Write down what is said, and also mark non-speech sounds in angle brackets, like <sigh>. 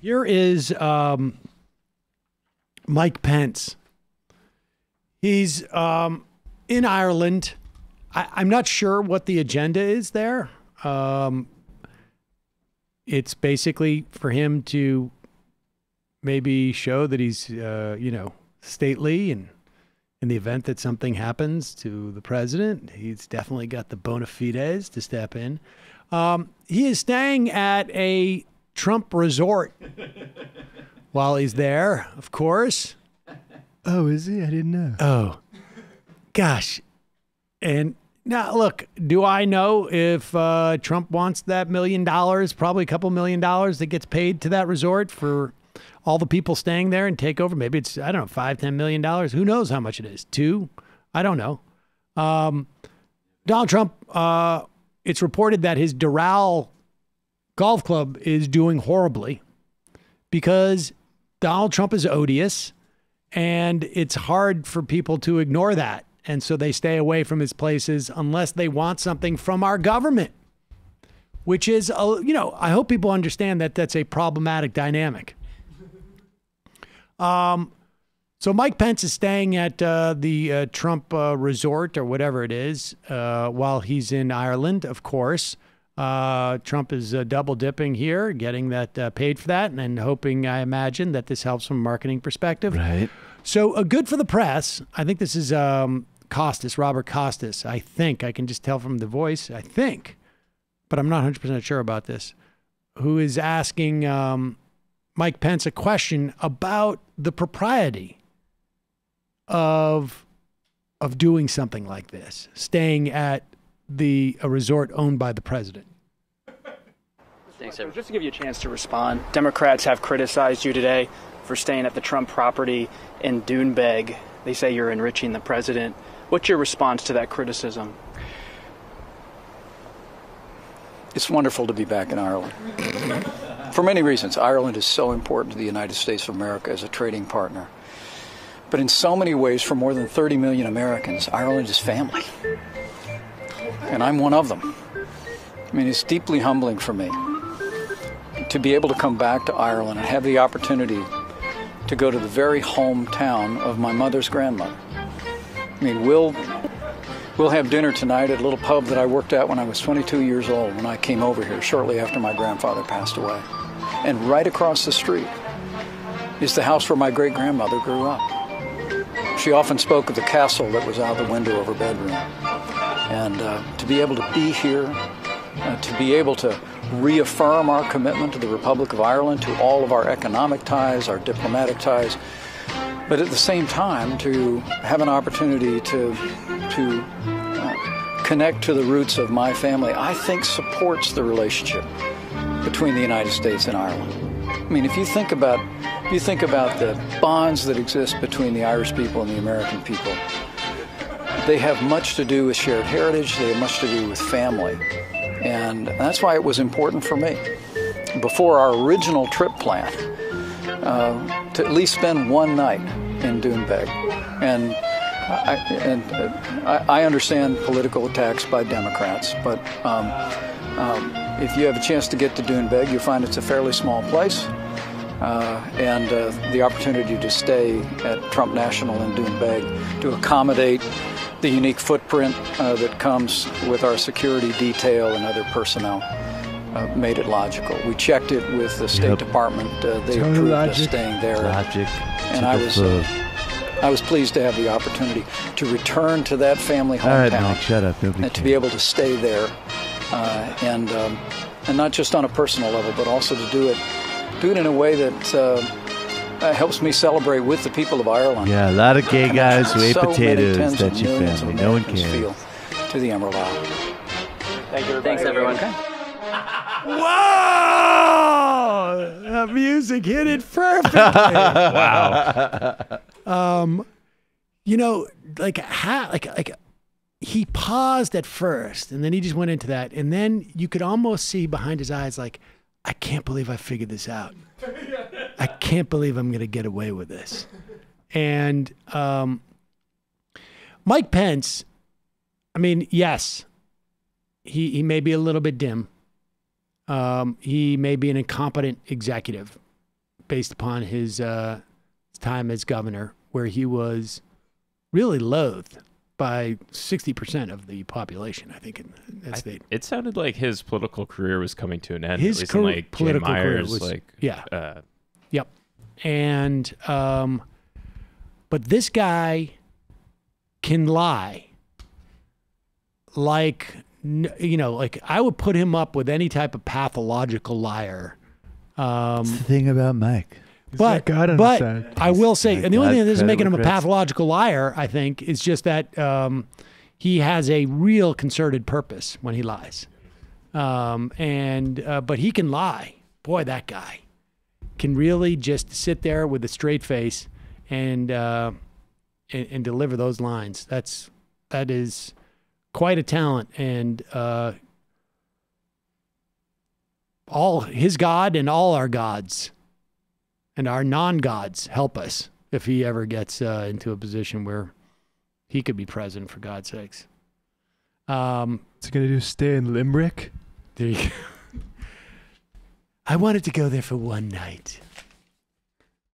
Here is um, Mike Pence. He's um, in Ireland. I, I'm not sure what the agenda is there. Um, it's basically for him to maybe show that he's, uh, you know, stately and in the event that something happens to the president, he's definitely got the bona fides to step in. Um, he is staying at a Trump resort <laughs> while he's there, of course. Oh, is he? I didn't know. Oh, gosh. And now, look, do I know if uh, Trump wants that million dollars, probably a couple million dollars that gets paid to that resort for all the people staying there and take over? Maybe it's, I don't know, five, ten million dollars. Who knows how much it is? Two? I don't know. Um, Donald Trump, uh, it's reported that his Doral golf club is doing horribly because Donald Trump is odious and it's hard for people to ignore that. And so they stay away from his places unless they want something from our government, which is, a, you know, I hope people understand that that's a problematic dynamic. Um, so Mike Pence is staying at uh, the uh, Trump uh, resort or whatever it is uh, while he's in Ireland, of course. Uh, Trump is uh, double dipping here, getting that uh, paid for that, and, and hoping, I imagine, that this helps from a marketing perspective. Right. So, uh, good for the press. I think this is um, Costas, Robert Costas. I think I can just tell from the voice. I think, but I'm not 100 percent sure about this. Who is asking um, Mike Pence a question about the propriety of of doing something like this, staying at the a resort owned by the president. Thanks, everyone. Just to give you a chance to respond, Democrats have criticized you today for staying at the Trump property in Doonbeg. They say you're enriching the president. What's your response to that criticism? It's wonderful to be back in Ireland. For many reasons, Ireland is so important to the United States of America as a trading partner. But in so many ways, for more than 30 million Americans, Ireland is family. And I'm one of them. I mean, it's deeply humbling for me to be able to come back to Ireland and have the opportunity to go to the very hometown of my mother's grandmother. I mean, we'll we'll have dinner tonight at a little pub that I worked at when I was 22 years old when I came over here shortly after my grandfather passed away. And right across the street is the house where my great grandmother grew up. She often spoke of the castle that was out the window of her bedroom. And uh, to be able to be here, uh, to be able to reaffirm our commitment to the Republic of Ireland, to all of our economic ties, our diplomatic ties, but at the same time to have an opportunity to to uh, connect to the roots of my family, I think supports the relationship between the United States and Ireland. I mean, if you think about if you think about the bonds that exist between the Irish people and the American people, they have much to do with shared heritage. They have much to do with family. And that's why it was important for me, before our original trip plan, uh, to at least spend one night in Doonbeg. And, I, and uh, I, understand political attacks by Democrats, but um, um, if you have a chance to get to Doonbeg, you'll find it's a fairly small place. Uh, and uh, the opportunity to stay at Trump National in Doonbeg to accommodate the unique footprint uh, that comes with our security detail and other personnel uh, made it logical. We checked it with the State Yep. Department. Uh, they Total approved us staying there. Logic. And I was, uh, I was pleased to have the opportunity to return to that family All right, Mike, shut up. Nobody and to be able to stay there, uh, and um, and not just on a personal level, but also to do it do it in a way that uh, uh, helps me celebrate with the people of Ireland. Yeah, a lot of gay guys who ate so potatoes. That's your family. No one Americans cares. Feel to the Emerald Isle. Thank you, Thanks, everyone. Okay. Wow! That music hit it perfectly. <laughs> wow. Um, you know, like how, like like he paused at first, and then he just went into that, and then you could almost see behind his eyes, like, I can't believe I figured this out. I can't believe I'm going to get away with this. And um, Mike Pence, I mean, yes, he he may be a little bit dim. um, he may be an incompetent executive based upon his uh, time as governor, where he was really loathed by 60% of the population, I think, in that I- state. It sounded like his political career was coming to an end. His at least in like political Jim career was- like yeah. uh, And, um, but this guy can lie. Like, you know, like I would put him up with any type of pathological liar. Um, That's the thing about Mike. He's but but. I will say, and the only thing that is credit making him a pathological liar, I think, is just that um, he has a real concerted purpose when he lies. Um, and uh, but he can lie. Boy, that guy can really just sit there with a straight face and uh, and, and deliver those lines. That's that is quite a talent, and uh, all his God and all our gods and our non-gods help us if he ever gets uh, into a position where he could be president for God's sakes. Um, What's he gonna do? Stay in Limerick? there you go. <laughs> I wanted to go there for one night.